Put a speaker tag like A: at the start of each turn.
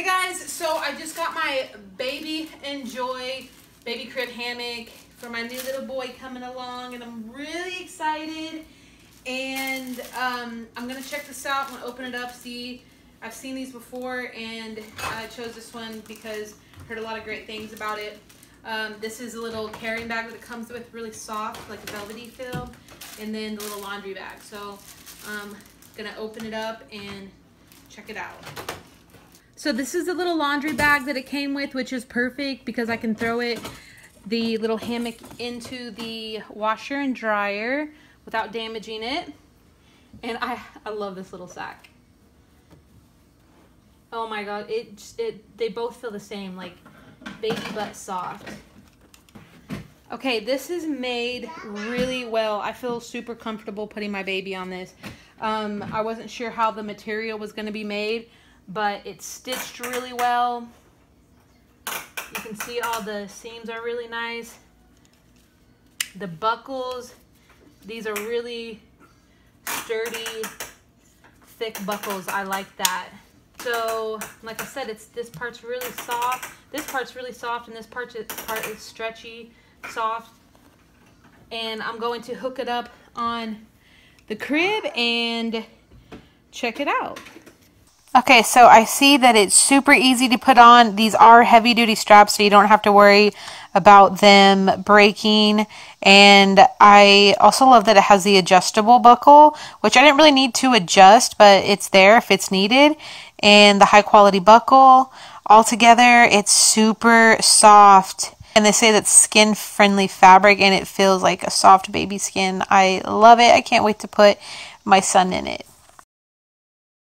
A: Hey guys, so I just got my Baby Enjoy baby crib hammock for my new little boy coming along and I'm really excited. And um, I'm gonna check this out, I'm gonna open it up, see. I've seen these before and I chose this one because I heard a lot of great things about it. Um, this is a little carrying bag that it comes with, really soft, like a velvety feel. And then the little laundry bag. So I'm um, gonna open it up and check it out. So this is a little laundry bag that it came with, which is perfect because I can throw it, the little hammock into the washer and dryer without damaging it. And I, I love this little sack. Oh my God, it, it, they both feel the same, like baby butt soft. Okay, this is made really well. I feel super comfortable putting my baby on this. Um, I wasn't sure how the material was going to be made but it's stitched really well. You can see all the seams are really nice. The buckles, these are really sturdy, thick buckles. I like that. So, like I said, it's this part's really soft. This part's really soft, and this part part is stretchy, soft. And I'm going to hook it up on the crib and check it out. Okay, so I see that it's super easy to put on. These are heavy duty straps, so you don't have to worry about them breaking. And I also love that it has the adjustable buckle, which I didn't really need to adjust, but it's there if it's needed. And the high quality buckle. Altogether, it's super soft. And they say that's skin friendly fabric and it feels like a soft baby skin. I love it. I can't wait to put my son in it.